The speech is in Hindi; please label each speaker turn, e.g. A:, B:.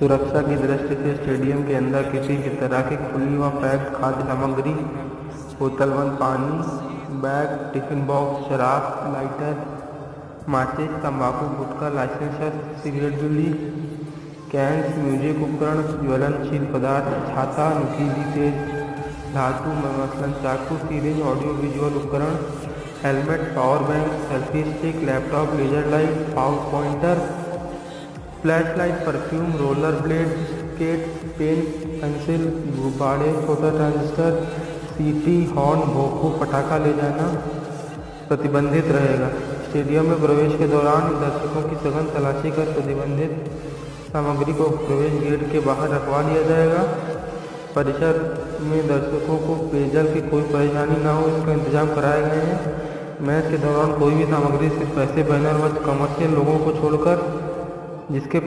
A: सुरक्षा की दृष्टि से स्टेडियम के अंदर किसी भी तरह की खुली व पैक्ड खाद्य सामग्री बोतल बंद पानी, बैग, टिफ़िन बॉक्स, शराब, लाइटर, माचिस, तंबाकू, गुटखा लाइसेंस सिगरेट बिल्ली कैंस, म्यूज़िक उपकरण ज्वलनशील पदार्थ, छाता, नुकीली तेज धातु मसलन चाकू, सीरीज़, ऑडियो, विजुअल उपकरण, helmet, power bank, selfie stick, laptop, laser light, power pointer flash light perfume roller blade skate pen pencil गुब्बारे छोटा ट्रांजिस्टर सीटी हॉर्न भोखू पटाखा ले जाना। प्रतिबंधित रहेगा। स्टेडियम में प्रवेश के दौरान दर्शकों की सघन तलाशी कर प्रतिबंधित सामग्री को प्रवेश गेट के बाहर रखवा लिया जाएगा। परिसर में दर्शकों को पेयजल की कोई परेशानी ना हो, इसका इंतज़ाम कराए गए हैं। मैच के दौरान कोई भी सामग्री सिर्फ़ ऐसे बैनर व कमर्शियल लोगों को छोड़कर जिसके